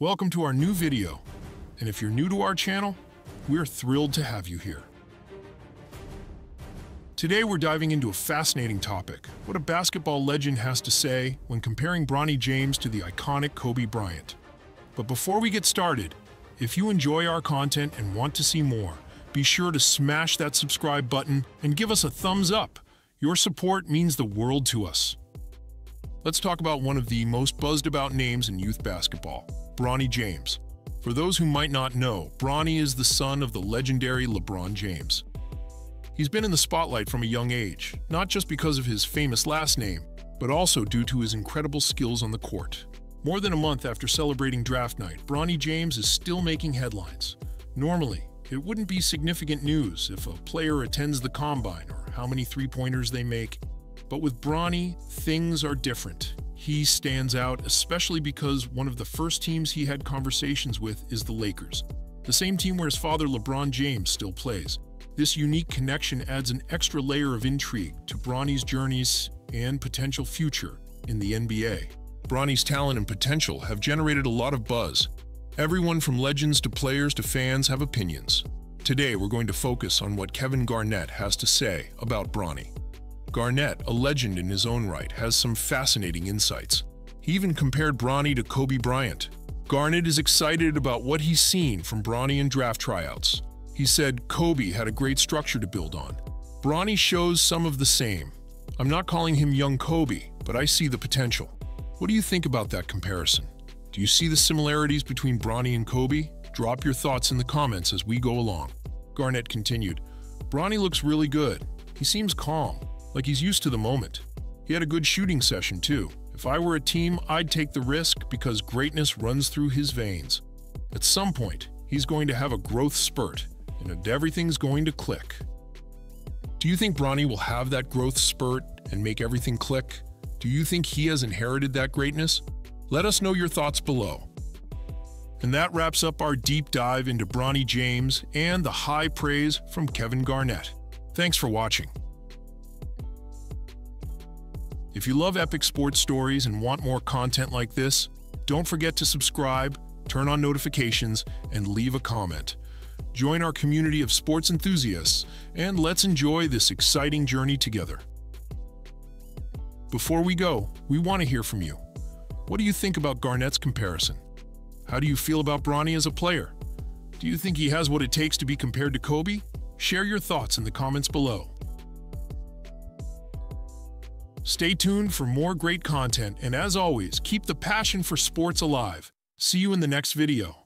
Welcome to our new video, and if you're new to our channel, we're thrilled to have you here. Today we're diving into a fascinating topic, what a basketball legend has to say when comparing Bronny James to the iconic Kobe Bryant. But before we get started, if you enjoy our content and want to see more, be sure to smash that subscribe button and give us a thumbs up. Your support means the world to us. Let's talk about one of the most buzzed about names in youth basketball, Bronny James. For those who might not know, Bronny is the son of the legendary LeBron James. He's been in the spotlight from a young age, not just because of his famous last name, but also due to his incredible skills on the court. More than a month after celebrating draft night, Bronny James is still making headlines. Normally, it wouldn't be significant news if a player attends the combine or how many three-pointers they make, but with Bronny, things are different. He stands out especially because one of the first teams he had conversations with is the Lakers, the same team where his father LeBron James still plays. This unique connection adds an extra layer of intrigue to Bronny's journeys and potential future in the NBA. Bronny's talent and potential have generated a lot of buzz. Everyone from legends to players to fans have opinions. Today, we're going to focus on what Kevin Garnett has to say about Bronny. Garnett, a legend in his own right, has some fascinating insights. He even compared Bronny to Kobe Bryant. Garnett is excited about what he's seen from Bronny in draft tryouts. He said Kobe had a great structure to build on. Bronny shows some of the same. I'm not calling him young Kobe, but I see the potential. What do you think about that comparison? Do you see the similarities between Bronny and Kobe? Drop your thoughts in the comments as we go along. Garnett continued, Bronny looks really good. He seems calm, like he's used to the moment. He had a good shooting session, too. If I were a team, I'd take the risk because greatness runs through his veins. At some point, he's going to have a growth spurt, and everything's going to click. Do you think Bronny will have that growth spurt and make everything click? Do you think he has inherited that greatness? Let us know your thoughts below. And that wraps up our deep dive into Bronny James and the high praise from Kevin Garnett. Thanks for watching. If you love epic sports stories and want more content like this, don't forget to subscribe, turn on notifications, and leave a comment. Join our community of sports enthusiasts, and let's enjoy this exciting journey together. Before we go, we want to hear from you. What do you think about Garnett's comparison? How do you feel about Bronny as a player? Do you think he has what it takes to be compared to Kobe? Share your thoughts in the comments below. Stay tuned for more great content, and as always, keep the passion for sports alive. See you in the next video.